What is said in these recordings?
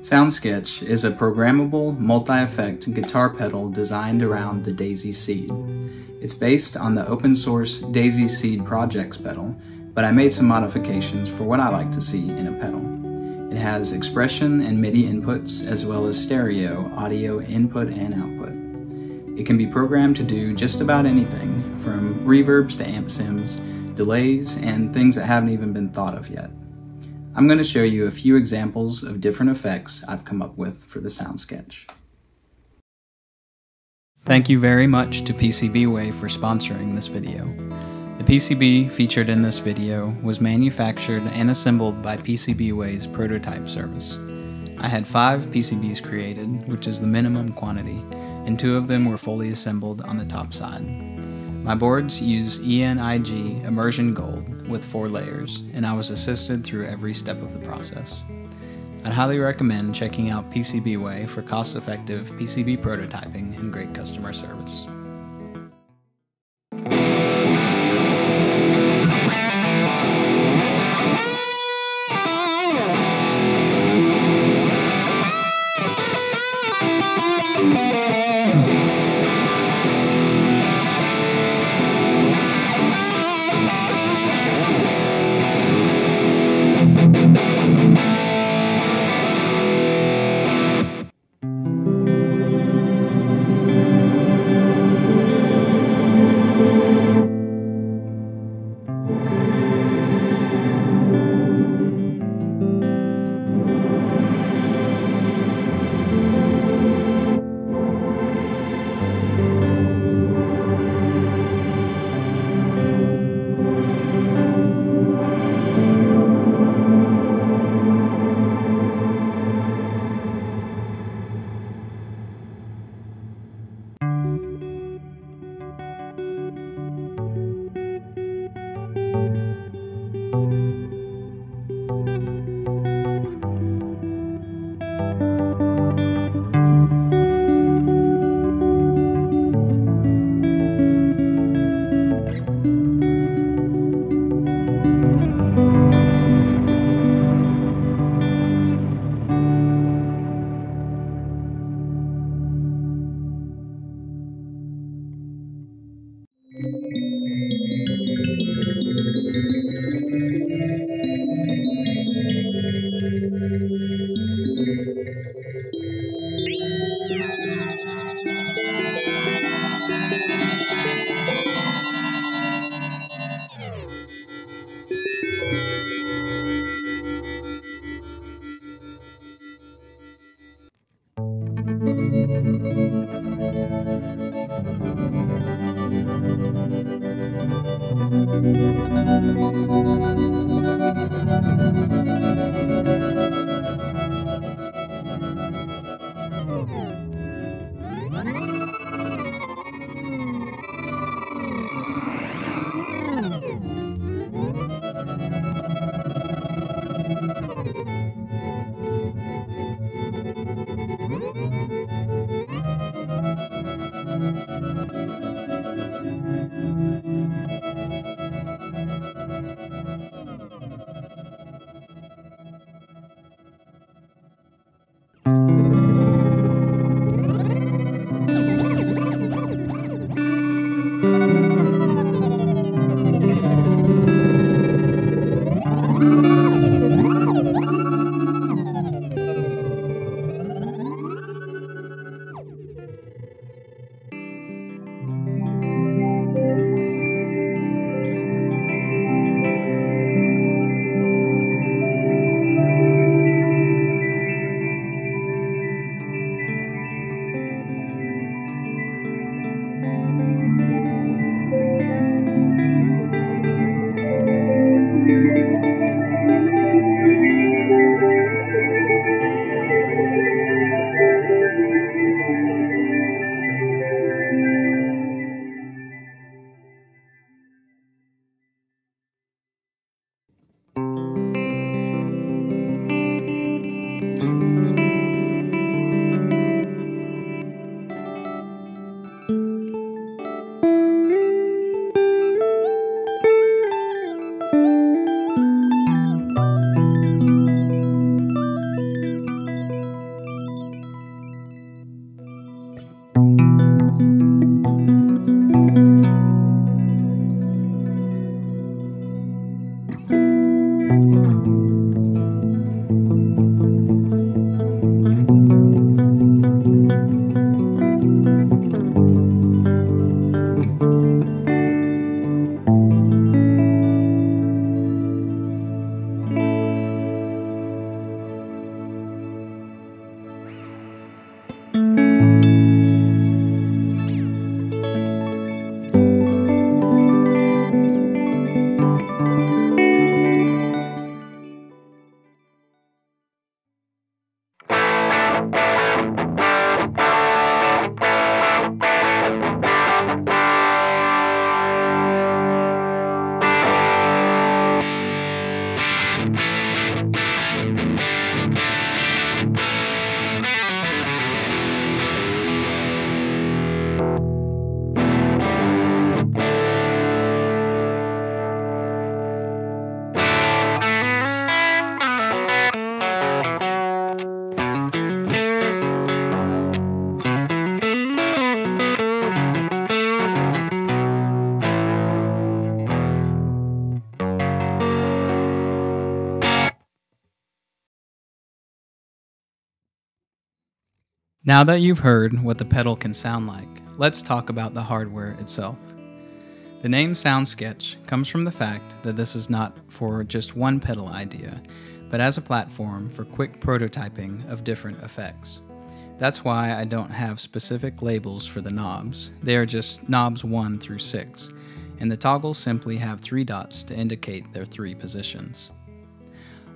SoundSketch is a programmable, multi-effect guitar pedal designed around the Daisy Seed. It's based on the open source Daisy Seed Projects pedal, but I made some modifications for what I like to see in a pedal. It has expression and MIDI inputs, as well as stereo audio input and output. It can be programmed to do just about anything, from reverbs to amp sims, delays, and things that haven't even been thought of yet. I'm going to show you a few examples of different effects I've come up with for the SoundSketch. Thank you very much to PCBWay for sponsoring this video. The PCB featured in this video was manufactured and assembled by PCBWay's prototype service. I had five PCBs created, which is the minimum quantity, and two of them were fully assembled on the top side. My boards use ENIG Immersion Gold with four layers, and I was assisted through every step of the process. I'd highly recommend checking out PCBWay for cost-effective PCB prototyping and great customer service. Now that you've heard what the pedal can sound like, let's talk about the hardware itself. The name SoundSketch comes from the fact that this is not for just one pedal idea, but as a platform for quick prototyping of different effects. That's why I don't have specific labels for the knobs, they are just knobs 1 through 6, and the toggles simply have three dots to indicate their three positions.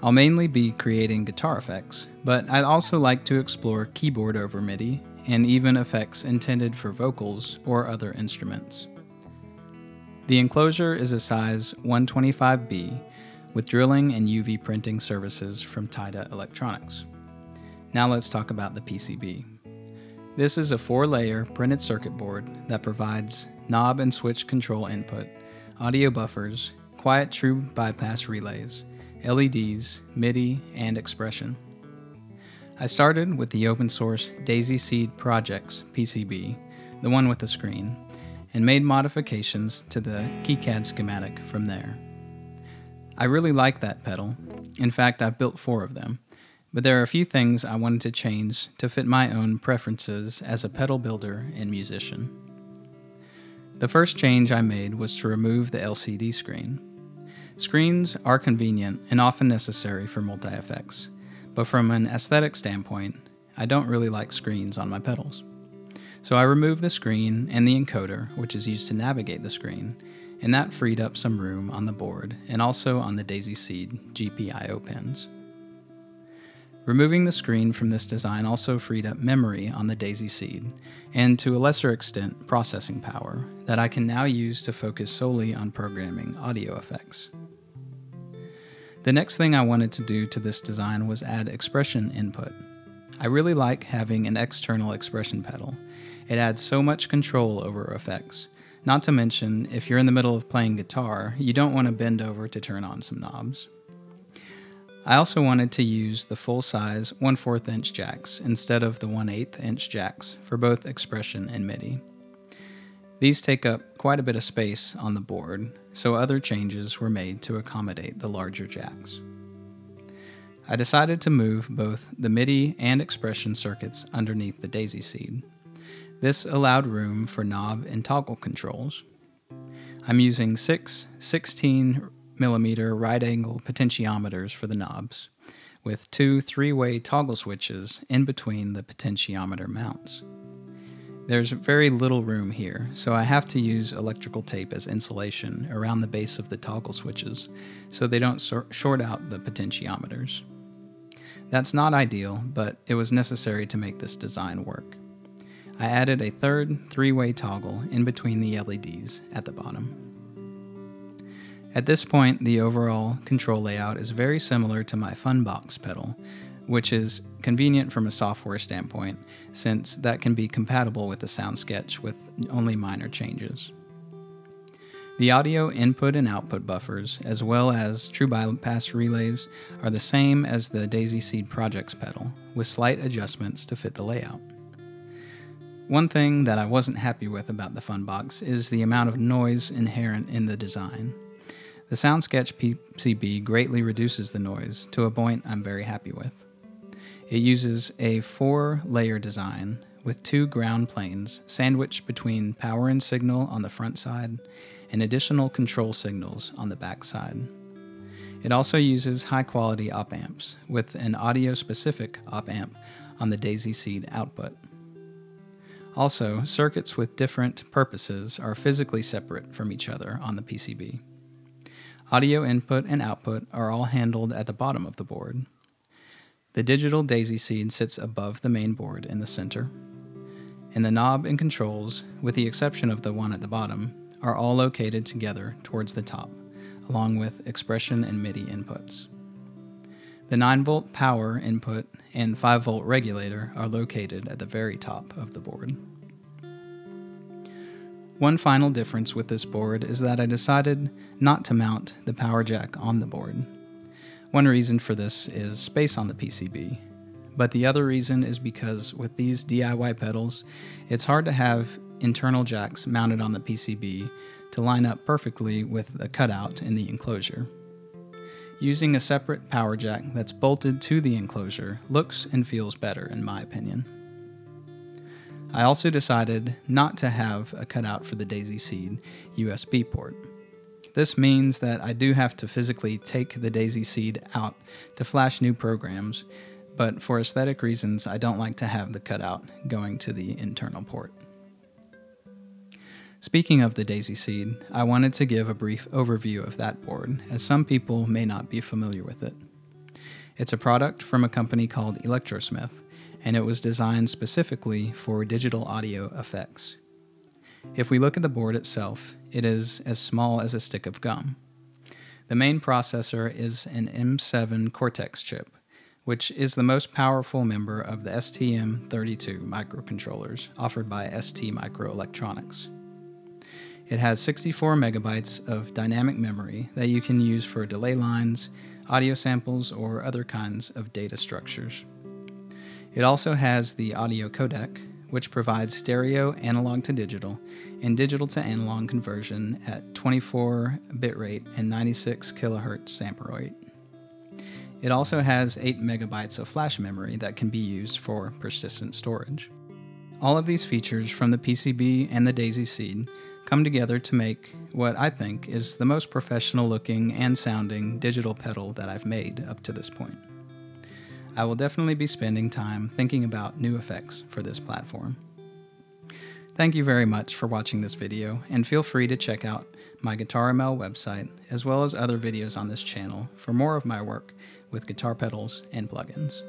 I'll mainly be creating guitar effects, but I'd also like to explore keyboard over MIDI and even effects intended for vocals or other instruments. The enclosure is a size 125B with drilling and UV printing services from Tayda Electronics. Now let's talk about the PCB. This is a four-layer printed circuit board that provides knob and switch control input, audio buffers, quiet true bypass relays, LEDs, MIDI, and expression. I started with the open source Daisy Seed Projects PCB, the one with the screen, and made modifications to the KiCad schematic from there. I really like that pedal. In fact, I've built four of them, but there are a few things I wanted to change to fit my own preferences as a pedal builder and musician. The first change I made was to remove the LCD screen. Screens are convenient and often necessary for multi-effects, but from an aesthetic standpoint, I don't really like screens on my pedals. So I removed the screen and the encoder, which is used to navigate the screen, and that freed up some room on the board and also on the Daisy Seed GPIO pins. Removing the screen from this design also freed up memory on the Daisy Seed, and to a lesser extent, processing power, that I can now use to focus solely on programming audio effects. The next thing I wanted to do to this design was add expression input. I really like having an external expression pedal. It adds so much control over effects, not to mention, if you're in the middle of playing guitar, you don't want to bend over to turn on some knobs. I also wanted to use the full-size 1 4 inch jacks instead of the 1 8 inch jacks for both expression and MIDI. These take up quite a bit of space on the board, so other changes were made to accommodate the larger jacks. I decided to move both the MIDI and expression circuits underneath the daisy seed. This allowed room for knob and toggle controls. I'm using six 16 millimeter right angle potentiometers for the knobs, with two three-way toggle switches in between the potentiometer mounts. There's very little room here, so I have to use electrical tape as insulation around the base of the toggle switches so they don't short out the potentiometers. That's not ideal, but it was necessary to make this design work. I added a third three-way toggle in between the LEDs at the bottom. At this point, the overall control layout is very similar to my Funbox pedal, which is convenient from a software standpoint, since that can be compatible with the SoundSketch with only minor changes. The audio input and output buffers, as well as true bypass relays, are the same as the Daisy Seed Projects pedal, with slight adjustments to fit the layout. One thing that I wasn't happy with about the Funbox is the amount of noise inherent in the design. The SoundSketch PCB greatly reduces the noise to a point I'm very happy with. It uses a four layer design with two ground planes sandwiched between power and signal on the front side and additional control signals on the back side. It also uses high quality op amps with an audio specific op amp on the Daisy Seed output. Also, circuits with different purposes are physically separate from each other on the PCB. Audio input and output are all handled at the bottom of the board. The digital daisy seed sits above the main board in the center. And the knob and controls, with the exception of the one at the bottom, are all located together towards the top, along with expression and MIDI inputs. The 9 volt power input and 5 volt regulator are located at the very top of the board. One final difference with this board is that I decided not to mount the power jack on the board. One reason for this is space on the PCB, but the other reason is because with these DIY pedals, it's hard to have internal jacks mounted on the PCB to line up perfectly with the cutout in the enclosure. Using a separate power jack that's bolted to the enclosure looks and feels better in my opinion. I also decided not to have a cutout for the Daisy Seed USB port. This means that I do have to physically take the Daisy Seed out to flash new programs, but for aesthetic reasons, I don't like to have the cutout going to the internal port. Speaking of the Daisy Seed, I wanted to give a brief overview of that board, as some people may not be familiar with it. It's a product from a company called Electrosmith, and it was designed specifically for digital audio effects. If we look at the board itself, it is as small as a stick of gum. The main processor is an M7 Cortex chip, which is the most powerful member of the STM32 microcontrollers offered by ST Microelectronics. It has 64 megabytes of dynamic memory that you can use for delay lines, audio samples, or other kinds of data structures. It also has the audio codec, which provides stereo analog to digital and digital to analog conversion at 24 bitrate and 96 kilohertz sample rate. It also has 8 megabytes of flash memory that can be used for persistent storage. All of these features from the PCB and the Daisy Seed come together to make what I think is the most professional looking and sounding digital pedal that I've made up to this point. I will definitely be spending time thinking about new effects for this platform. Thank you very much for watching this video, and feel free to check out my GuitarML website, as well as other videos on this channel for more of my work with guitar pedals and plugins.